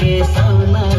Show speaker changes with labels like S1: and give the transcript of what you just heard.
S1: के सौनारी